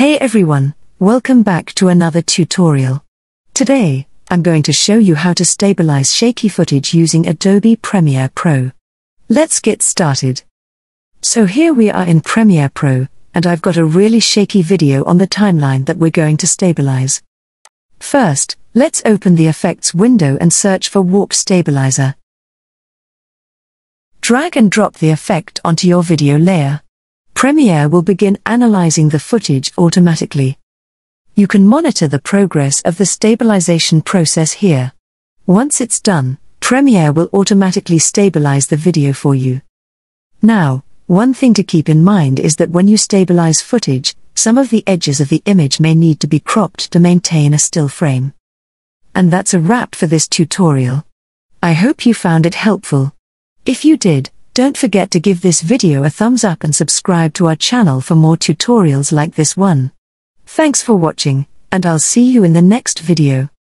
Hey everyone, welcome back to another tutorial. Today, I'm going to show you how to stabilize shaky footage using Adobe Premiere Pro. Let's get started. So here we are in Premiere Pro, and I've got a really shaky video on the timeline that we're going to stabilize. First, let's open the Effects window and search for Warp Stabilizer. Drag and drop the effect onto your video layer. Premiere will begin analyzing the footage automatically. You can monitor the progress of the stabilization process here. Once it's done, Premiere will automatically stabilize the video for you. Now, one thing to keep in mind is that when you stabilize footage, some of the edges of the image may need to be cropped to maintain a still frame. And that's a wrap for this tutorial. I hope you found it helpful. If you did, don't forget to give this video a thumbs up and subscribe to our channel for more tutorials like this one. Thanks for watching, and I'll see you in the next video.